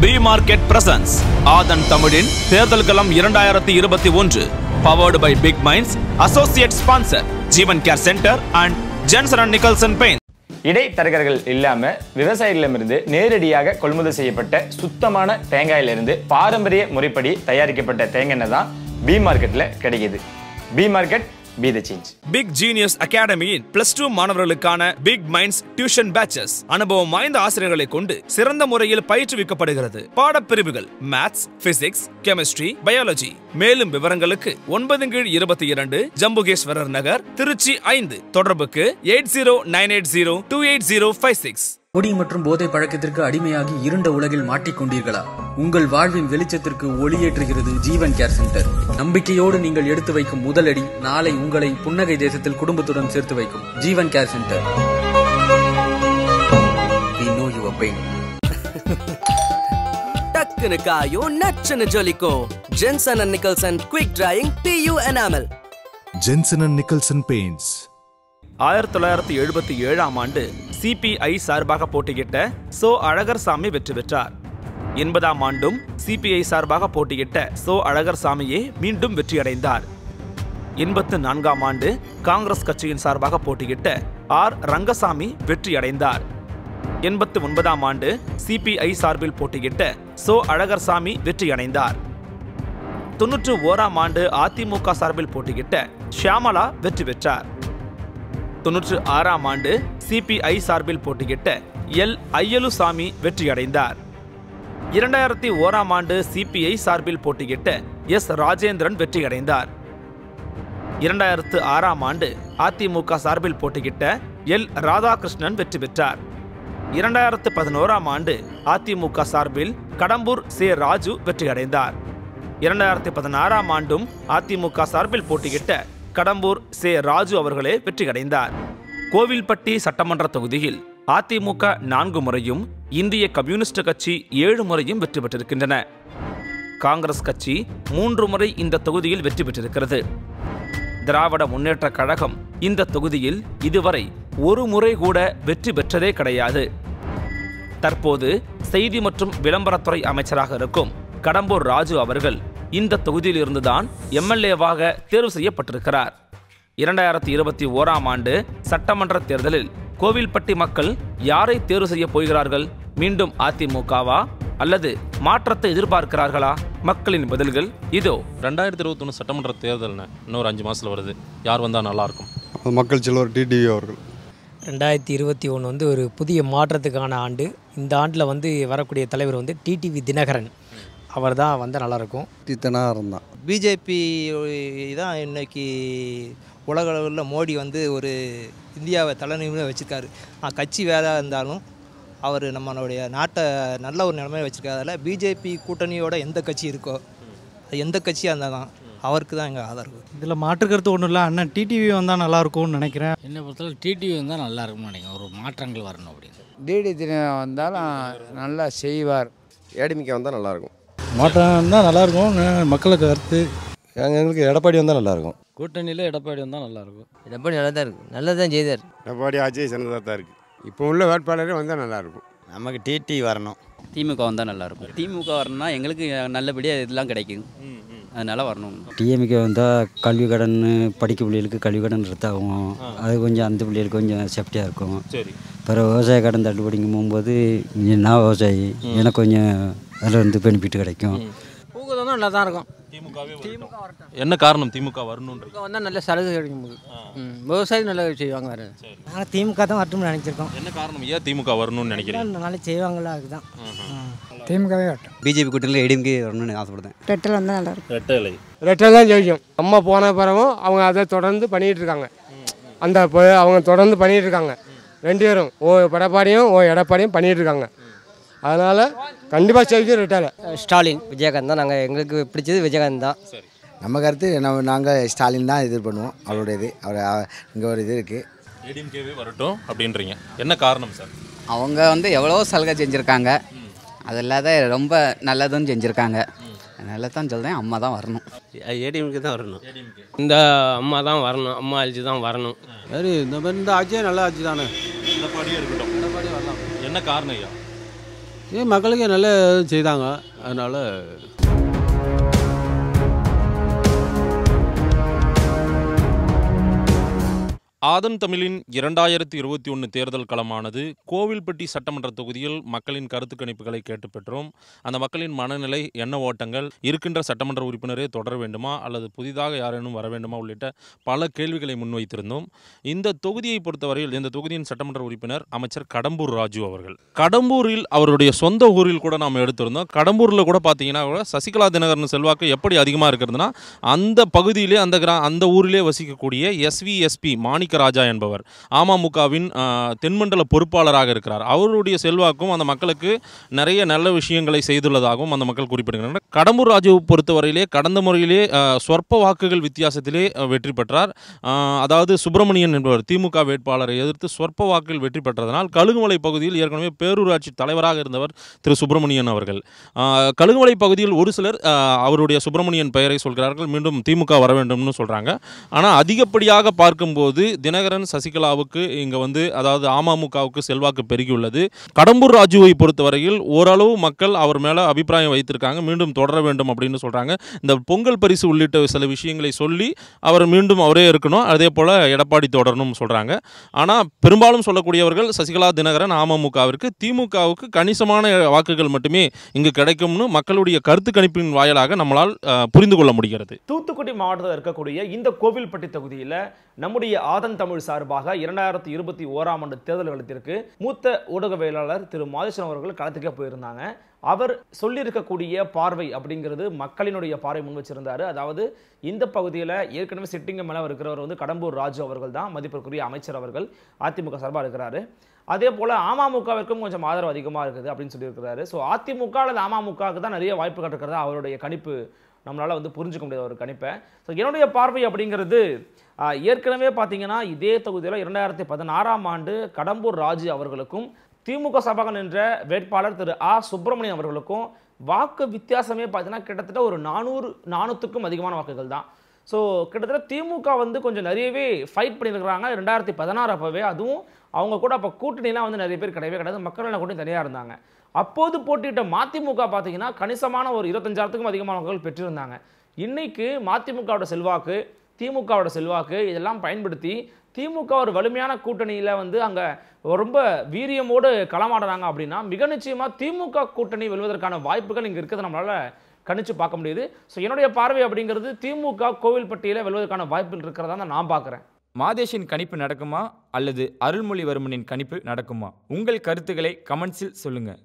B market presence. ஆதன் தமிழின் தேர்தல் களம் இரண்டாயிரத்தி இருபத்தி ஒன்று. Powered by Big Minds associate sponsor Jeevan care centre and Jensen and Nicholson paint இடைத்தரகர்கள் இல்லாம விவசாயிகளிடமிருந்து நேரடியாக கொள்முதல் செய்யப்பட்ட சுத்தமான தேங்காயிலிருந்து பாரம்பரிய முறைப்படி தயாரிக்கப்பட்ட தேங்காய் தான் பி மார்க்கெட்ல கிடைக்குது. B market B the change Big Genius அகாடமியின் plus two மாணவர்களுக்கான பிக் மைண்ட்ஸ் டியூஷன் பேச்சஸ் அனுபவம் வாய்ந்த ஆசிரியர்களை கொண்டு சிறந்த முறையில் பயிற்றுவிக்கப்படுகிறது. பாடப்பிரிவுகள் மேத்ஸ் பிசிக்ஸ் கெமிஸ்ட்ரி பயாலஜி மேலும் விவரங்களுக்கு ஒன்பது கீழ் இருபத்தி இரண்டு ஜம்புகேஸ்வரர் நகர் திருச்சி ஐந்து. தொடர்புக்கு eight zero nine eight zero two eight zero five six. குடி மற்றும் போதை பழக்கத்திற்கு அடிமையாகி இருண்ட உலகில் மாட்டிக்கொண்டீர்களா உங்கள் வாழ்வின் வெளிச்சத்திற்கு ஒளியேற்றுகிறது ஜீவன் கேர் சென்டர். நம்பிக்கையோடு நீங்கள் எடுத்து வைக்கும் முதலடி நாளை உங்களை புன்னகை தேசத்தில் குடும்பத்துடன் சேர்த்து வைக்கும் ஜீவன் கேர் சென்டர். டக்குனு காயும் நச்சுன்னு ஜொலிக்கும். Jensen and Nicholson quick drying PU enamel Jensen and Nicholson Paints. ஆயிரத்தி தொள்ளாயிரத்தி எழுபத்தி ஏழாம் ஆண்டு சிபிஐ சார்பாக போட்டியிட்ட சோ அழகர்சாமி வெற்றி பெற்றார். எண்பதாம் ஆண்டும் சிபிஐ சார்பாக போட்டியிட்ட சோ அழகர்சாமியே மீண்டும் வெற்றியடைந்தார். எண்பத்து நான்காம் ஆண்டு காங்கிரஸ் கட்சியின் சார்பாக போட்டியிட்ட ஆர் ரங்கசாமி வெற்றியடைந்தார். எண்பத்து ஒன்பதாம் ஆண்டு சிபிஐ சார்பில் போட்டியிட்ட சோ அழகர்சாமி வெற்றியடைந்தார். தொன்னூற்று ஓராம் ஆண்டு அதிமுக சார்பில் போட்டியிட்ட ஷியாமலா வெற்றி பெற்றார். தொன்னூற்று ஆறாம் ஆண்டு சிபிஐ சார்பில் போட்டியிட்ட எல். ஐயலுசாமி வெற்றியடைந்தார். இரண்டாயிரத்தி ஓராம் ஆண்டு சிபிஐ சார்பில் போட்டியிட்ட எஸ். ராஜேந்திரன் வெற்றியடைந்தார். இரண்டாயிரத்து ஆறாம் ஆண்டு அதிமுக சார்பில் போட்டியிட்ட எல். ராதாகிருஷ்ணன் வெற்றி பெற்றார். இரண்டாயிரத்து பதினோராம் ஆண்டு அதிமுக சார்பில் கடம்பூர் சே. ராஜு வெற்றியடைந்தார். இரண்டாயிரத்தி பதினாறாம் ஆண்டும் அதிமுக சார்பில் போட்டியிட்ட கடம்பூர் சே ராஜு அவர்களே வெற்றி கடைந்தார் கோவில்பட்டி சட்டமன்ற தொகுதியில் அதிமுக நான்கு முறையும் இந்திய கம்யூனிஸ்ட் கட்சி ஏழு முறையும் வெற்றி பெற்றிருக்கின்றன. காங்கிரஸ் கட்சி மூன்று முறை இந்த தொகுதியில் வெற்றி பெற்றிருக்கிறது. திராவிட முன்னேற்ற கழகம் இந்த தொகுதியில் இதுவரை ஒரு முறை கூட வெற்றி பெற்றதே கிடையாது. தற்போது செய்தி மற்றும் விளம்பரத்துறை அமைச்சராக இருக்கும் கடம்பூர் ராஜு அவர்கள் இந்த தொகுதியில் இருந்துதான் எம்எல்ஏவாக தேர்வு செய்யப்பட்டிருக்கிறார். இரண்டாயிரத்தி இருபத்தி ஓராம் ஆண்டு சட்டமன்ற தேர்தலில் கோவில்பட்டி மக்கள் யாரை தேர்வு செய்ய போகிறார்கள்? மீண்டும் அதிமுகவா? அல்லது மாற்றத்தை எதிர்பார்க்கிறார்களா? மக்களின் பதில்கள் இதோ. ரெண்டாயிரத்தி இருபத்தொன்று சட்டமன்ற தேர்தல்னு இன்னொரு அஞ்சு மாதத்தில் வருது. யார் வந்தால் நல்லாயிருக்கும்? மக்கள் செல்வர் டிடிவி அவர்கள் ரெண்டாயிரத்தி இருபத்தி ஒன்று வந்து ஒரு புதிய மாற்றத்துக்கான ஆண்டு. இந்த ஆண்டில் வந்து வரக்கூடிய தலைவர் வந்து டிடிவி தினகரன். அவர் தான் வந்தால் நல்லாயிருக்கும். தித்தனாரம் தான் பிஜேபி தான் இன்னைக்கு உலக அளவில் மோடி வந்து ஒரு இந்தியாவை தலைநிமிடம் வச்சுருக்காரு. கட்சி வேற இருந்தாலும் அவர் நம்மளுடைய நாட்டை நல்ல ஒரு நிலைமையில வச்சுருக்காதால பிஜேபி கூட்டணியோட எந்த கட்சி இருக்கோ அது எந்த கட்சியாக இருந்தால் தான் அவருக்கு தான் எங்கள் ஆதரவு. இதில் மாற்றுக்கருத்து ஒன்றும் இல்லை. அண்ணன் டிடிவி வந்தால் நல்லா இருக்கும்னு நினைக்கிறேன். என்னை பொறுத்தவரை டிடிவி வந்தால் நல்லா இருக்கும்னு நினைக்கிறேன். ஒரு மாற்றங்கள் வரணும் அப்படின்னு. டிடி தினம் வந்தாலும் நல்லா செய்வார். ஏடிமிக்க வந்தால் நல்லாயிருக்கும். மாற்றம் தான் நல்லாயிருக்கும் மக்களுக்கு கருத்து. எங்களுக்கு எடப்பாடி வந்தால் நல்லாயிருக்கும். கூட்டணியில் எடப்பாடி வந்தால் நல்லாயிருக்கும். எடப்பாடி நல்லா தான் இருக்குது நல்லா தான் செய்தார். எடப்பாடி ஆட்சி சிறந்ததாக தான் இருக்குது இப்போ உள்ள வேட்பாளரே வந்தால் நல்லாயிருக்கும். நமக்கு டிடி வரணும். திமுக வந்தால் நல்லாயிருக்கும். திமுக வரணும்னா எங்களுக்கு நல்லபடியாக இதெல்லாம் கிடைக்கும். அதனால வரணும். டிஎம்கே வந்தால் கல்வி கடன் படிக்க பிள்ளைகளுக்கு கல்வி கடன் ரத்தாகும். அது கொஞ்சம் அந்த பிள்ளைகளுக்கு கொஞ்சம் சேஃப்டியாக இருக்கும். சரி. பிறகு விவசாய கடன் தள்ளுபடிங்க போகும்போது நான் விவசாயி. எனக்கு கொஞ்சம் அதில் வந்து பெனிஃபிட் கிடைக்கும். பூக்கு தான் நல்லா தான் இருக்கும். திமுக என்ன காரணம் திமுக வரணுன்ற திமுக வந்தால் நல்ல சலுகை கிடைக்கும் போது. விவசாயி நல்லா செய்வாங்க வேறு. நாங்கள் திமுக தான் வரட்டும்னு நினச்சிருக்கோம். என்ன காரணம்? ஏன் திமுக வரணும்னு நினைக்கிறேன் நல்லா செய்வாங்களா அதுதான் திமுகவே வரட்டும். பிஜேபி கூட்டணியில் ஏடிஎம்கே வரணும்னு ஆசைப்படுறேன். ரெட்டல் வந்தால் நல்லா இருக்கும். ரெட்டலை ரெட்டல் தான் ஜெயிக்கும். அம்மா போன பிறகும் அவங்க அதை தொடர்ந்து பண்ணிகிட்டு இருக்காங்க. அந்த அவங்க தொடர்ந்து பண்ணிகிட்டு இருக்காங்க. ரெண்டு பேரும். ஓ எடப்பாடியும் ஓ எடப்பாடியும் பண்ணிகிட்டு இருக்காங்க. அதனால் கண்டிப்பாக ஜெயிக்கும் ரெட்டலை ஸ்டாலின் விஜயகாந்த் தான் நாங்கள் எங்களுக்கு பிடிச்சது விஜயகாந்த் தான். நம்ம கருத்து நம்ம நாங்கள் ஸ்டாலின் தான் இது பண்ணுவோம் அவரோட இது அவர் இங்கே ஒரு இது இருக்குது ஏடிஎம்கேவே வரட்டும் அப்படின்றீங்க. என்ன காரணம் சார்? அவங்க வந்து எவ்வளோ சலுகை செஞ்சுருக்காங்க. அது இல்லாத ரொம்ப நல்லதும் செஞ்சுருக்காங்க. அதனால தான் சொல்கிறேன் அம்மா தான் வரணும். ஏடிஎம்கே தான் வரணும். இந்த அம்மா தான் வரணும் அம்மா ஆட்சி தான் வரணும். சரி இந்த மாதிரி இந்த ஆட்சியே நல்ல ஆட்சி தானே. எடப்பாடியே இருக்கட்டும். எடப்பாடி வரலாம். என்ன காரணம் ஐயா? ஏன் மக்களுக்கு நல்ல செய்தாங்க. அதனால் ஆதன் தமிழின் இரண்டாயிரத்தி இருபத்தி ஒன்று தேர்தல் களமானது கோவில்பட்டி சட்டமன்ற தொகுதியில் மக்களின் கருத்து கணிப்புகளை கேட்டு பெற்றோம். அந்த மக்களின் மனநிலை என்ன ஓட்டங்கள் இருக்கின்ற சட்டமன்ற உறுப்பினரே தொடர வேண்டுமா அல்லது புதிதாக யாரேனும் வர வேண்டுமா உள்ளிட்ட பல கேள்விகளை முன்வைத்திருந்தோம். இந்த தொகுதியை பொறுத்தவரையில் இந்த தொகுதியின் சட்டமன்ற உறுப்பினர் அமைச்சர் கடம்பூர் ராஜு அவர்கள். கடம்பூரில் அவருடைய சொந்த ஊரில் கூட நாம் எடுத்திருந்தோம். கடம்பூரில் கூட பார்த்தீங்கன்னா கூட சசிகலா தினகரன் செல்வாக்கு எப்படி அதிகமாக இருக்கிறதுனா அந்த பகுதியிலே அந்த கிரா அந்த ஊரிலே வசிக்கக்கூடிய எஸ்விஎஸ்பி மாணிக்க ராஜா என்பவர். அமமுகவின் தென்மண்டல பொறுப்பாளராக இருக்கிறார். அவருடைய செல்வாக்கும் அந்த மக்களுக்கு நிறைய நல்ல விஷயங்களை செய்துள்ளதாகவும் அந்த மக்கள் குறிப்பிடுகின்றனர். கடம்பூர் ராஜுவை பொறுத்தவரையிலே கடந்த முறையிலே சொற்ப வாக்குகள் வித்தியாசத்திலே வெற்றி பெற்றார். அதாவது சுப்பிரமணியன் என்பவர் திமுக வேட்பாளரை எதிர்த்து சொற்ப வாக்கில் வெற்றி பெற்றதனால் கழுகுமலை பகுதியில் ஏற்கனவே பேரூராட்சி தலைவராக இருந்தவர் திரு சுப்பிரமணியன் அவர்கள். கழுகுமலை பகுதியில் ஒரு சிலர் அவருடைய சுப்பிரமணியன் பெயரை சொல்கிறார்கள் மீண்டும் திமுக வர வேண்டும்னு சொல்கிறாங்க ஆனால் அதிகப்படியாக பார்க்கும்போது தினகரன் சசிகலாவுக்கு இங்கே வந்து அதாவது அமமுகவுக்கு செல்வாக்கு பெருகியுள்ளது. கடம்பூர் ராஜுவை பொறுத்தவரையில் ஓரளவு மக்கள் அவர் மேலே அபிப்பிராயம் வைத்திருக்காங்க மீண்டும் தொடர தொடர வேண்டும் அப்படின்னு சொல்கிறாங்க இந்த பொங்கல் பரிசு உள்ளிட்ட சில விஷயங்களை சொல்லி அவர் மீண்டும் அவரே இருக்கணும். அதே போல் எடப்பாடி தொடரணும் சொல்கிறாங்க ஆனால் பெரும்பாலும் சொல்லக்கூடியவர்கள் சசிகலா தினகரன் அமமுகவிற்கு திமுகவுக்கு கணிசமான வாக்குகள் மட்டுமே இங்கு கிடைக்கும்னு மக்களுடைய கருத்து கணிப்பின் வாயிலாக நம்மளால் புரிந்து கொள்ள முடிகிறது. தூத்துக்குடி மாவட்டத்தில் இருக்கக்கூடிய இந்த கோவில்பட்டி தொகுதியில் நம்முடைய ஆதன் தமிழ் சார்பாக இரண்டாயிரத்தி இருபத்தி ஓராம் ஆண்டு தேர்தல் களத்திற்கு மூத்த ஊடகவியலாளர் திரு. மாதேஸ்வரன் அவர்கள் களத்துக்கே போயிருந்தாங்க. அவர் சொல்லியிருக்கக்கூடிய பார்வை அப்படிங்கிறது மக்களினுடைய பார்வை முன் வச்சிருந்தார். அதாவது இந்த பகுதியில் ஏற்கனவே சிட்டிங்க மேலே இருக்கிறவர் வந்து கடம்பூர் ராஜு அவர்கள் தான் மதிப்பிற்குரிய அமைச்சர் அவர்கள் அதிமுக சார்பாக இருக்கிறாரு. அதே போல் அமமுகவிற்கும் கொஞ்சம் ஆதரவு அதிகமாக இருக்குது அப்படின்னு சொல்லியிருக்கிறாரு. ஸோ அதிமுக அல்லது அமமுகவுக்கு தான் நிறைய வாய்ப்புகள் இருக்கிறதா அவருடைய கணிப்பு? நம்மளால் வந்து புரிஞ்சுக்க முடியாத ஒரு கணிப்பை. ஸோ என்னுடைய பார்வை அப்படிங்கிறது ஏற்கனவே பார்த்தீங்கன்னா இதே தொகுதியில் இரண்டாயிரத்தி பதினாறாம் ஆண்டு கடம்பூர் ராஜு அவர்களுக்கும் திமுக சபாக நின்ற வேட்பாளர் திரு ஆ. சுப்பிரமணியன் அவர்களுக்கும் வாக்கு வித்தியாசமே பார்த்தீங்கன்னா கிட்டத்தட்ட ஒரு நானூறு நானூற்றுக்கும் அதிகமான வாக்குகள் தான். ஸோ கிட்டத்தட்ட திமுக வந்து கொஞ்சம் நிறையவே ஃபைட் பண்ணியிருக்கிறாங்க. ரெண்டாயிரத்தி பதினாறு அப்போவே அதுவும் அவங்க கூட அப்போ கூட்டணிலாம் வந்து நிறைய பேர் கிடையவே கிடையாது. மக்கள் நல கூட்டணி தனியாக இருந்தாங்க. அப்போது போட்டியிட்ட மதிமுக பார்த்தீங்கன்னா கணிசமான ஒரு இருபத்தஞ்சாயிரத்துக்கும் அதிகமான வாக்குகள் பெற்றிருந்தாங்க. இன்றைக்கு மதிமுகவோட செல்வாக்கு திமுகவோட செல்வாக்கு இதெல்லாம் பயன்படுத்தி திமுக ஒரு வலிமையான கூட்டணியில் வந்து அங்கே ரொம்ப வீரியமோடு களமாடுறாங்க அப்படின்னா மிக நிச்சயமாக திமுக கூட்டணி வெல்வதற்கான வாய்ப்புகள் இங்கே இருக்கிறது நம்மளால் கணிச்சு பார்க்க முடியுது. ஸோ என்னுடைய பார்வை அப்படிங்கிறது திமுக கோவில்பட்டியில் வெல்வதற்கான வாய்ப்புகள் இருக்கிறதா தான் நான் பார்க்குறேன். மாதேஷின் கணிப்பு நடக்குமா? அல்லது அருள்மொழிவர்மனின் கணிப்பு நடக்குமா? உங்கள் கருத்துக்களை கமெண்ட்ஸில் சொல்லுங்கள்